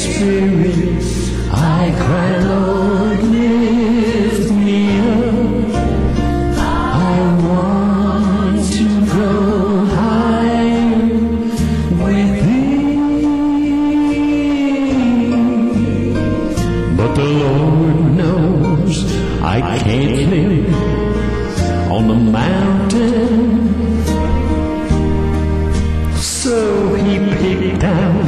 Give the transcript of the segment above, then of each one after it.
Spirit, I cry, Lord, lift me up. I want to go higher with Thee. But the Lord knows I can't live on the mountain. So He picked out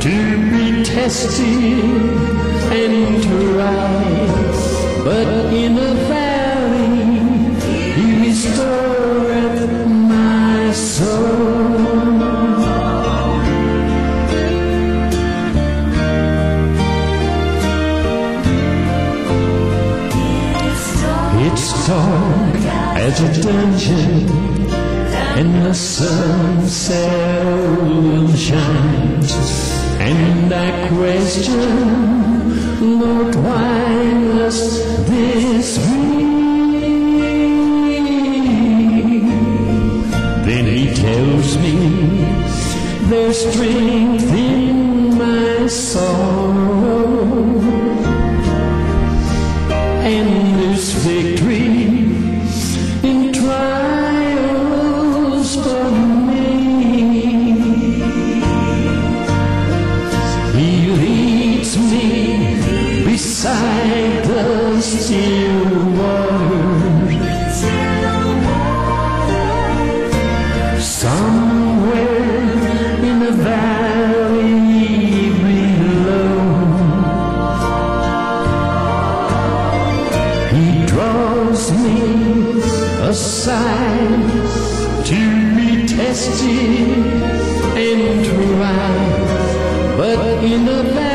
to be tested and to rise. But in a valley, He restoreth my soul. It's dark as a dungeon, and the sun seldom shines. And I question, Lord, why must this be? Then He tells me there's strength in my sorrow tested and tried. But in the valley,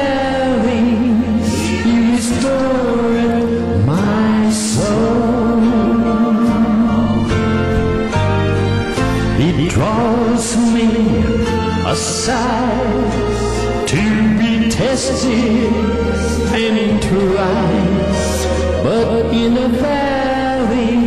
He draws me aside to be tested and tried. But in a valley,